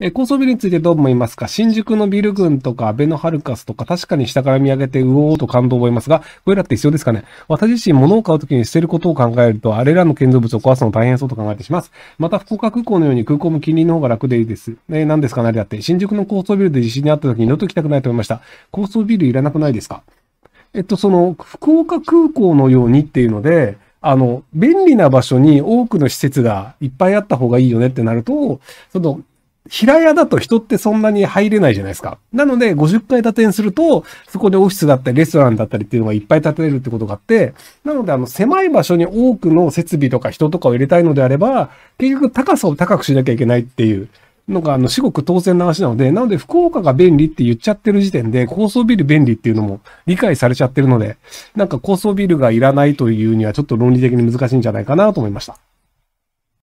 え高層ビルについてどう思いますか？新宿のビル群とか、アベノハルカスとか、確かに下から見上げて、うおーと感動を覚えますが、これらって必要ですかね？私自身物を買うときに捨てることを考えると、あれらの建造物を壊すの大変そうと考えてします。また、福岡空港のように空港も近隣の方が楽でいいです。え何ですか？なりだって。新宿の高層ビルで地震にあったときに二度と来たくないと思いました。高層ビルいらなくないですか？えっと、その、福岡空港のようにっていうので、あの、便利な場所に多くの施設がいっぱいあった方がいいよねってなると、その、平屋だと人ってそんなに入れないじゃないですか。なので、50階建てにすると、そこでオフィスだったり、レストランだったりっていうのがいっぱい建てれるってことがあって、なので、あの、狭い場所に多くの設備とか人とかを入れたいのであれば、結局高さを高くしなきゃいけないっていうのが、あの、至極当然な話なので、なので、福岡が便利って言っちゃってる時点で、高層ビル便利っていうのも理解されちゃってるので、なんか高層ビルがいらないというにはちょっと論理的に難しいんじゃないかなと思いました。